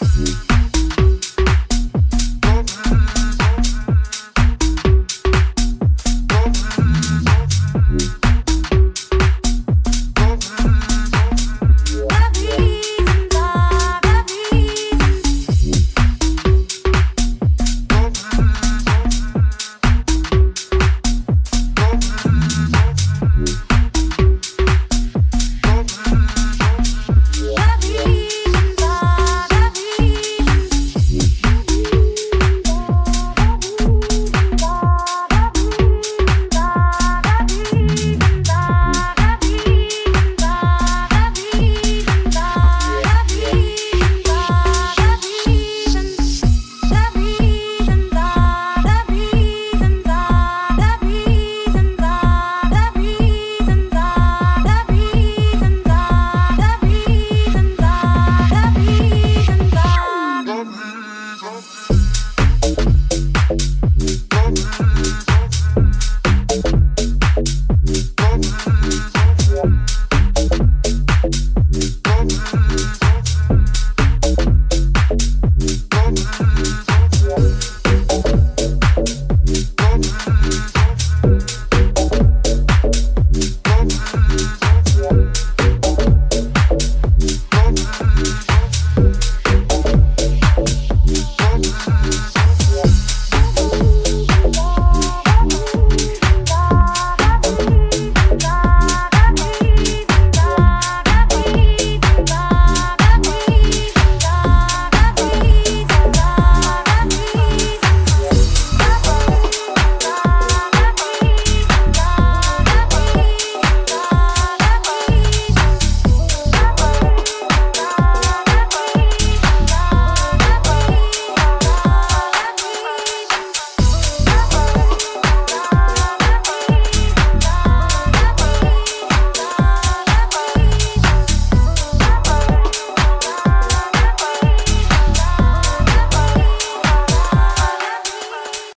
Música